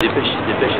Dépêche, dépêche.